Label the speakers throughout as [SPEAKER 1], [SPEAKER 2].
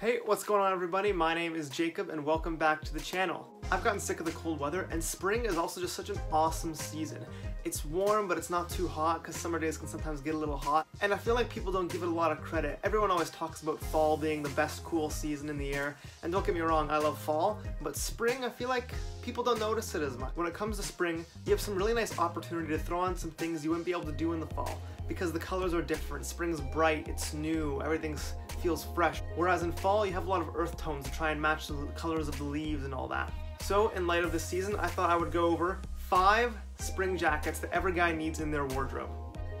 [SPEAKER 1] Hey, what's going on everybody? My name is Jacob and welcome back to the channel. I've gotten sick of the cold weather and spring is also just such an awesome season. It's warm but it's not too hot because summer days can sometimes get a little hot and I feel like people don't give it a lot of credit. Everyone always talks about fall being the best cool season in the year and don't get me wrong, I love fall, but spring I feel like people don't notice it as much. When it comes to spring, you have some really nice opportunity to throw on some things you wouldn't be able to do in the fall because the colors are different. Spring's bright, it's new, everything's feels fresh. Whereas in fall, you have a lot of earth tones to try and match the colors of the leaves and all that. So in light of this season, I thought I would go over five spring jackets that every guy needs in their wardrobe.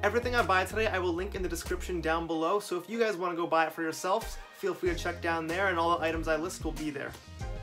[SPEAKER 1] Everything I buy today I will link in the description down below, so if you guys want to go buy it for yourselves, feel free to check down there and all the items I list will be there.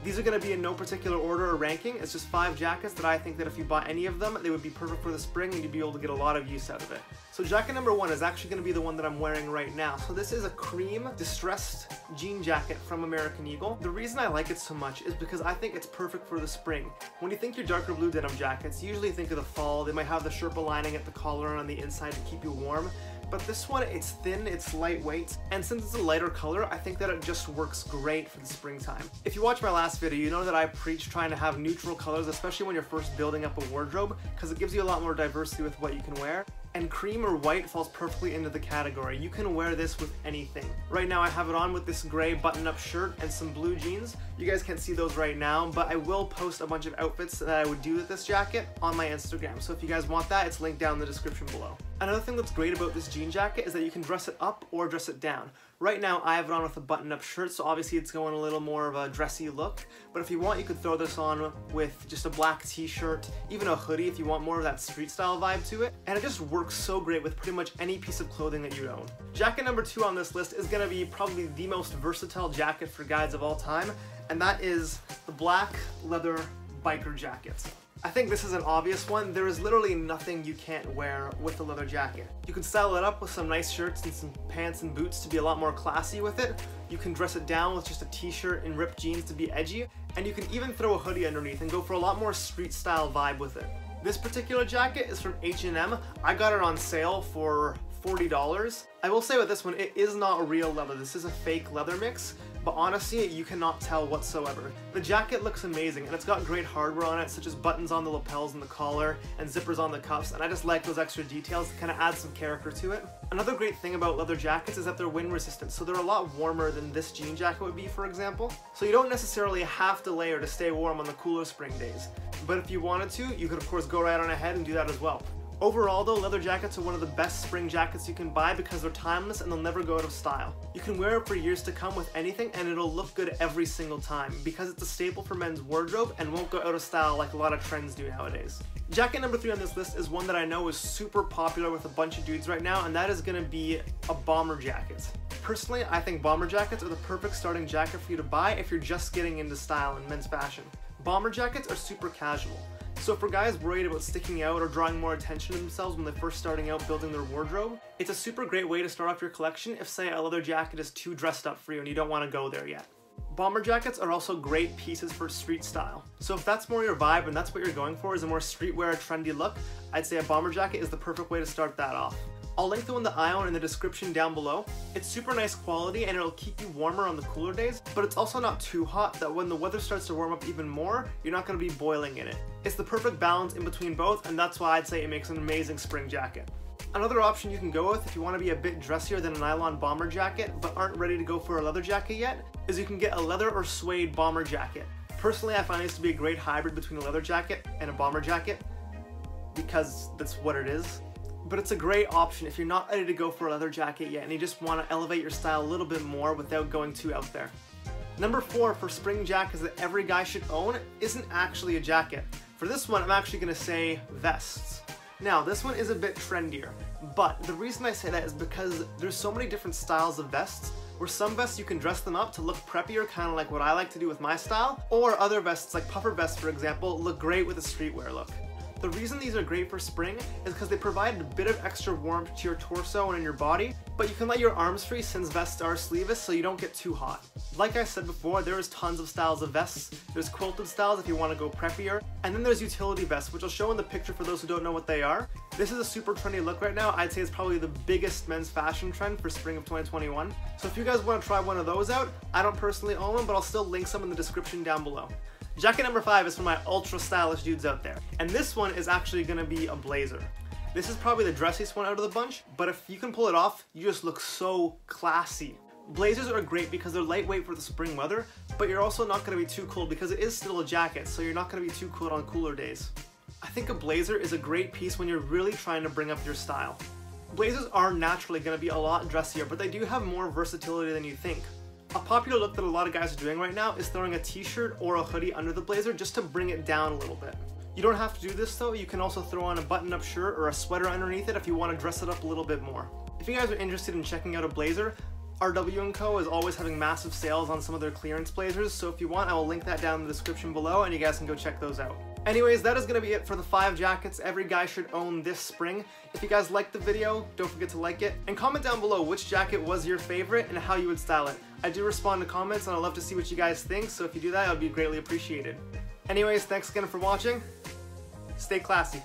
[SPEAKER 1] These are going to be in no particular order or ranking, it's just five jackets that I think that if you buy any of them, they would be perfect for the spring and you'd be able to get a lot of use out of it. So jacket number one is actually going to be the one that I'm wearing right now. So this is a cream distressed jean jacket from American Eagle. The reason I like it so much is because I think it's perfect for the spring. When you think your darker blue denim jackets, you usually think of the fall. They might have the Sherpa lining at the collar and on the inside to keep you warm but this one, it's thin, it's lightweight, and since it's a lighter color, I think that it just works great for the springtime. If you watch my last video, you know that I preach trying to have neutral colors, especially when you're first building up a wardrobe, because it gives you a lot more diversity with what you can wear and cream or white falls perfectly into the category. You can wear this with anything. Right now I have it on with this gray button-up shirt and some blue jeans. You guys can't see those right now, but I will post a bunch of outfits that I would do with this jacket on my Instagram. So if you guys want that, it's linked down in the description below. Another thing that's great about this jean jacket is that you can dress it up or dress it down. Right now I have it on with a button-up shirt, so obviously it's going a little more of a dressy look, but if you want you could throw this on with just a black t-shirt, even a hoodie if you want more of that street style vibe to it, and it just works so great with pretty much any piece of clothing that you own. Jacket number two on this list is gonna be probably the most versatile jacket for guys of all time, and that is the black leather biker jacket. I think this is an obvious one. There is literally nothing you can't wear with a leather jacket. You can style it up with some nice shirts and some pants and boots to be a lot more classy with it. You can dress it down with just a t-shirt and ripped jeans to be edgy. And you can even throw a hoodie underneath and go for a lot more street style vibe with it. This particular jacket is from H&M. I got it on sale for $40. I will say with this one, it is not real leather. This is a fake leather mix, but honestly, you cannot tell whatsoever. The jacket looks amazing, and it's got great hardware on it, such as buttons on the lapels and the collar, and zippers on the cuffs, and I just like those extra details to kind of add some character to it. Another great thing about leather jackets is that they're wind resistant, so they're a lot warmer than this jean jacket would be, for example. So you don't necessarily have to layer to stay warm on the cooler spring days. But if you wanted to, you could of course go right on ahead and do that as well. Overall though, leather jackets are one of the best spring jackets you can buy because they're timeless and they'll never go out of style. You can wear it for years to come with anything and it'll look good every single time because it's a staple for men's wardrobe and won't go out of style like a lot of trends do nowadays. Jacket number three on this list is one that I know is super popular with a bunch of dudes right now and that is gonna be a bomber jacket. Personally, I think bomber jackets are the perfect starting jacket for you to buy if you're just getting into style in men's fashion. Bomber jackets are super casual. So for guys worried about sticking out or drawing more attention to themselves when they're first starting out building their wardrobe, it's a super great way to start off your collection if say a leather jacket is too dressed up for you and you don't want to go there yet. Bomber jackets are also great pieces for street style. So if that's more your vibe and that's what you're going for is a more streetwear trendy look, I'd say a bomber jacket is the perfect way to start that off. I'll link the one that I own in the description down below. It's super nice quality and it'll keep you warmer on the cooler days, but it's also not too hot that when the weather starts to warm up even more, you're not gonna be boiling in it. It's the perfect balance in between both and that's why I'd say it makes an amazing spring jacket. Another option you can go with if you want to be a bit dressier than a nylon bomber jacket but aren't ready to go for a leather jacket yet, is you can get a leather or suede bomber jacket. Personally, I find this to be a great hybrid between a leather jacket and a bomber jacket because that's what it is but it's a great option if you're not ready to go for a leather jacket yet and you just want to elevate your style a little bit more without going too out there. Number four for spring jackets that every guy should own isn't actually a jacket. For this one, I'm actually going to say vests. Now, this one is a bit trendier, but the reason I say that is because there's so many different styles of vests where some vests you can dress them up to look preppier, kind of like what I like to do with my style, or other vests like puffer vests for example, look great with a streetwear look. The reason these are great for spring is because they provide a bit of extra warmth to your torso and in your body, but you can let your arms free since vests are sleeveless so you don't get too hot. Like I said before, there is tons of styles of vests. There's quilted styles if you want to go preppier, and then there's utility vests, which I'll show in the picture for those who don't know what they are. This is a super trendy look right now. I'd say it's probably the biggest men's fashion trend for spring of 2021. So if you guys want to try one of those out, I don't personally own them, but I'll still link some in the description down below. Jacket number five is for my ultra stylish dudes out there. And this one is actually gonna be a blazer. This is probably the dressiest one out of the bunch, but if you can pull it off, you just look so classy. Blazers are great because they're lightweight for the spring weather, but you're also not gonna be too cold because it is still a jacket, so you're not gonna be too cold on cooler days. I think a blazer is a great piece when you're really trying to bring up your style. Blazers are naturally gonna be a lot dressier, but they do have more versatility than you think. A popular look that a lot of guys are doing right now is throwing a t-shirt or a hoodie under the blazer just to bring it down a little bit. You don't have to do this though, you can also throw on a button-up shirt or a sweater underneath it if you want to dress it up a little bit more. If you guys are interested in checking out a blazer, RW & Co is always having massive sales on some of their clearance blazers, so if you want, I will link that down in the description below and you guys can go check those out. Anyways, that is to be it for the 5 jackets every guy should own this spring. If you guys liked the video, don't forget to like it, and comment down below which jacket was your favorite and how you would style it. I do respond to comments and I'd love to see what you guys think, so if you do that, it would be greatly appreciated. Anyways, thanks again for watching. Stay classy.